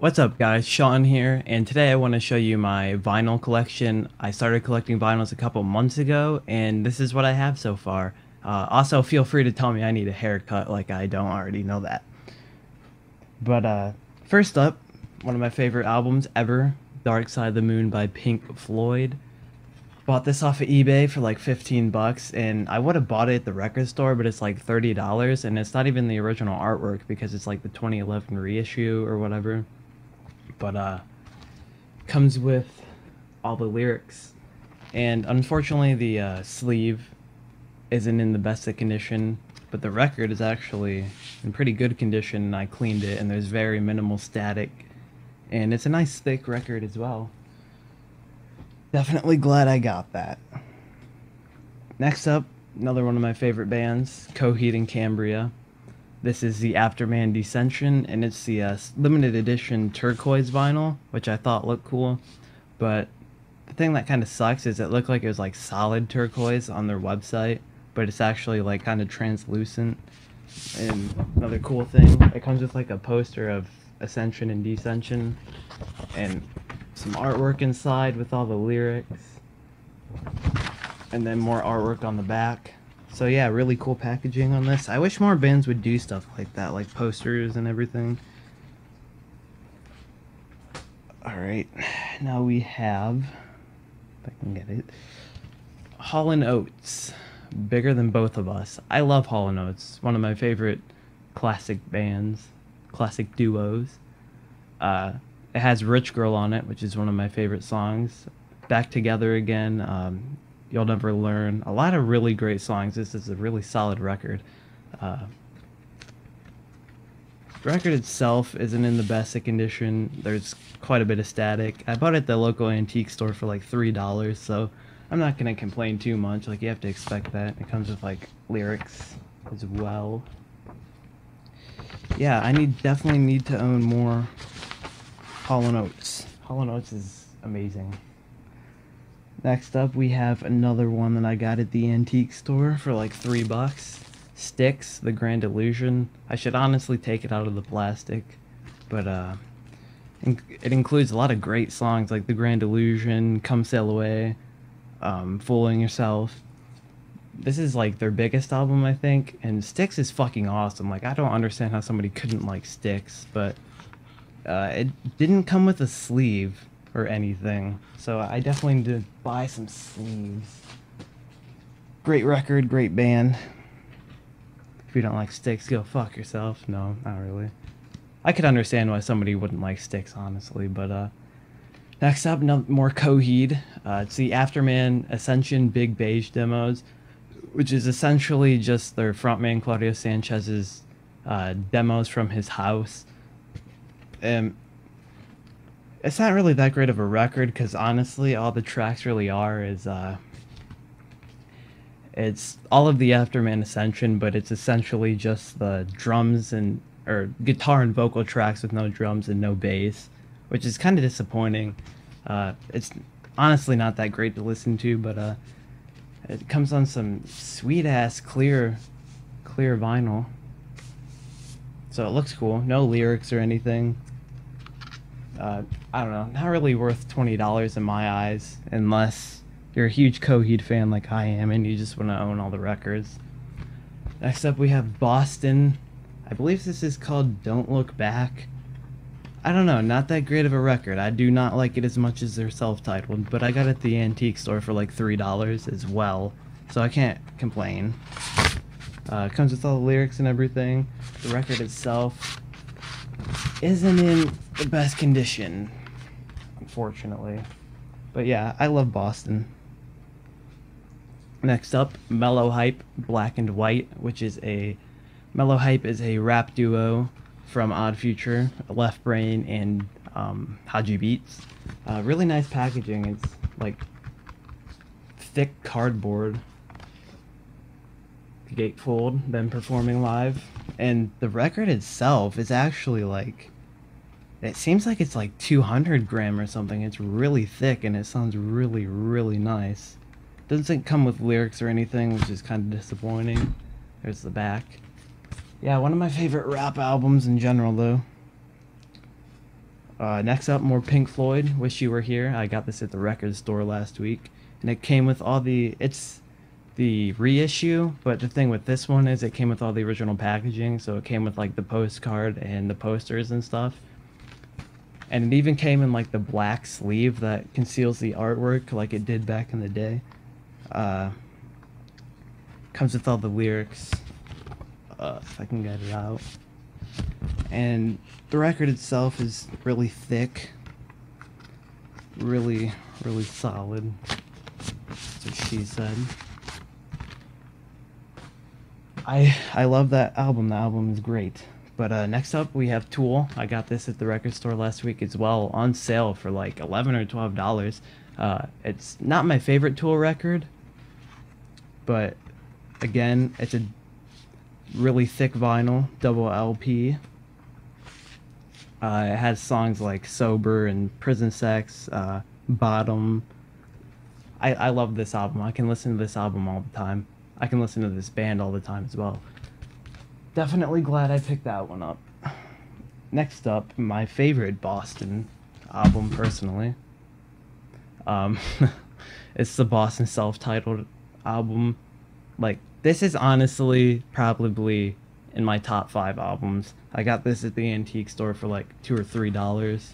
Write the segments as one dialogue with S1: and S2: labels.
S1: What's up guys, Sean here, and today I want to show you my vinyl collection. I started collecting vinyls a couple months ago, and this is what I have so far. Uh, also, feel free to tell me I need a haircut like I don't already know that. But uh, first up, one of my favorite albums ever, Dark Side of the Moon by Pink Floyd. Bought this off of eBay for like 15 bucks, and I would have bought it at the record store, but it's like $30, and it's not even the original artwork because it's like the 2011 reissue or whatever. But uh, comes with all the lyrics, and unfortunately the uh, sleeve isn't in the best of condition, but the record is actually in pretty good condition, and I cleaned it, and there's very minimal static, and it's a nice thick record as well. Definitely glad I got that. Next up, another one of my favorite bands, Coheed and Cambria. This is the Afterman Descension, and it's the uh, limited edition turquoise vinyl, which I thought looked cool. But the thing that kind of sucks is it looked like it was like solid turquoise on their website, but it's actually like kind of translucent. And another cool thing, it comes with like a poster of Ascension and Descension, and some artwork inside with all the lyrics and then more artwork on the back so yeah really cool packaging on this. I wish more bands would do stuff like that like posters and everything. All right now we have if i can get it hall and oates bigger than both of us. I love hall and oates one of my favorite classic bands classic duos. Uh, it has Rich Girl on it, which is one of my favorite songs. Back Together Again, um, You'll Never Learn. A lot of really great songs. This is a really solid record. Uh, the record itself isn't in the best of condition. There's quite a bit of static. I bought it at the local antique store for like $3, so I'm not going to complain too much. Like, you have to expect that. It comes with like lyrics as well. Yeah, I need definitely need to own more Hall & Oates. Hall & Oates is amazing. Next up, we have another one that I got at the antique store for like three bucks. Styx, The Grand Illusion. I should honestly take it out of the plastic, but uh, it includes a lot of great songs like The Grand Illusion, Come Sail Away, um, Fooling Yourself. This is like their biggest album, I think, and Styx is fucking awesome. Like, I don't understand how somebody couldn't like Styx, but uh, it didn't come with a sleeve or anything, so I definitely need to buy some sleeves. Great record, great band. If you don't like Styx, go fuck yourself. No, not really. I could understand why somebody wouldn't like Styx, honestly, but uh, next up, no, more Coheed. Uh, it's the Afterman Ascension Big Beige demos, which is essentially just their frontman Claudio Sanchez's uh, demos from his house um, it's not really that great of a record because honestly, all the tracks really are is uh, it's all of the Afterman Ascension, but it's essentially just the drums and or guitar and vocal tracks with no drums and no bass, which is kind of disappointing. Uh, it's honestly not that great to listen to, but uh, it comes on some sweet ass clear, clear vinyl. So it looks cool. No lyrics or anything uh, I don't know, not really worth twenty dollars in my eyes, unless you're a huge Coheed fan like I am, and you just want to own all the records. Next up, we have Boston. I believe this is called "Don't Look Back." I don't know, not that great of a record. I do not like it as much as their self-titled, but I got it at the antique store for like three dollars as well, so I can't complain. Uh, comes with all the lyrics and everything. The record itself isn't in the best condition, unfortunately. But yeah, I love Boston. Next up, MellowHype Black and White, which is a MellowHype is a rap duo from Odd Future, Left Brain, and um, Hodgy Beats. Uh, really nice packaging. It's like thick cardboard gatefold, them performing live. And the record itself is actually like it seems like it's like 200 gram or something. It's really thick and it sounds really, really nice. Doesn't come with lyrics or anything, which is kind of disappointing. There's the back. Yeah, one of my favorite rap albums in general, though. Uh, next up, more Pink Floyd. Wish you were here. I got this at the record store last week, and it came with all the. It's the reissue, but the thing with this one is it came with all the original packaging, so it came with like the postcard and the posters and stuff. And it even came in like the black sleeve that conceals the artwork like it did back in the day. Uh, comes with all the lyrics. Uh, if I can get it out. And the record itself is really thick. Really, really solid. That's what she said. I I love that album. The album is great. But uh, next up we have Tool. I got this at the record store last week as well, on sale for like eleven or twelve dollars. Uh, it's not my favorite Tool record, but again, it's a really thick vinyl, double LP. Uh, it has songs like Sober and Prison Sex, uh, Bottom. I, I love this album. I can listen to this album all the time. I can listen to this band all the time as well. Definitely glad I picked that one up. Next up, my favorite Boston album personally. Um, it's the Boston self-titled album. Like this is honestly probably in my top five albums. I got this at the antique store for like two or three dollars.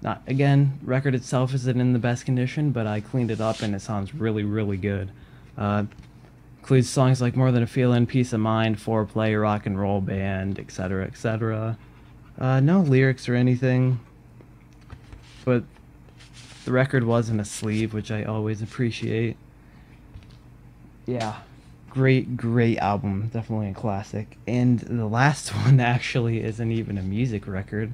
S1: Not again, record itself isn't in the best condition, but I cleaned it up and it sounds really, really good. Uh, Includes songs like More Than a Feeling, Peace of Mind, Foreplay, Rock and Roll Band, etc., etc. Uh, no lyrics or anything, but the record was in a sleeve, which I always appreciate. Yeah, great, great album. Definitely a classic. And the last one actually isn't even a music record.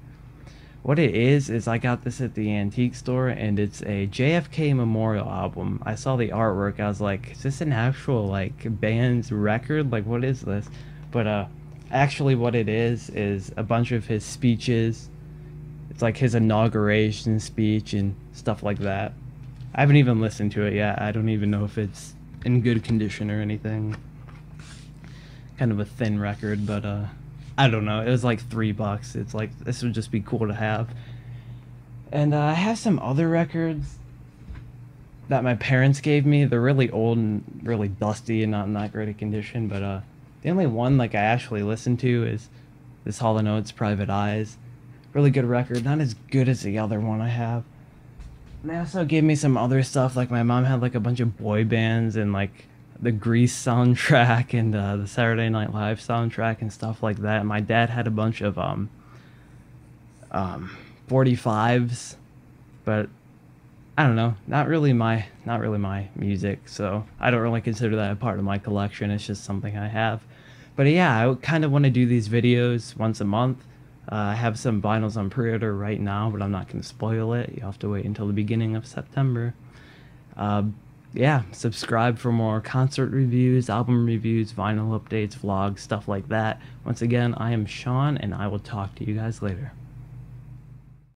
S1: What it is is I got this at the antique store and it's a JFK Memorial album. I saw the artwork. I was like, is this an actual like band's record? Like what is this? But uh actually what it is is a bunch of his speeches. It's like his inauguration speech and stuff like that. I haven't even listened to it yet. I don't even know if it's in good condition or anything. Kind of a thin record, but uh I don't know. It was like three bucks. It's like this would just be cool to have. And uh, I have some other records that my parents gave me. They're really old and really dusty and not in that great a condition. But uh, the only one like I actually listen to is this Hall Oates Private Eyes. Really good record. Not as good as the other one I have. And they also gave me some other stuff. Like my mom had like a bunch of boy bands and like the Grease soundtrack and uh, the Saturday Night Live soundtrack and stuff like that. My dad had a bunch of um, um, 45s, but I don't know, not really my not really my music. So I don't really consider that a part of my collection. It's just something I have. But yeah, I kind of want to do these videos once a month. Uh, I have some vinyls on pre-order right now, but I'm not going to spoil it. You have to wait until the beginning of September. Uh, yeah, subscribe for more concert reviews, album reviews, vinyl updates, vlogs, stuff like that. Once again, I am Sean, and I will talk to you guys later.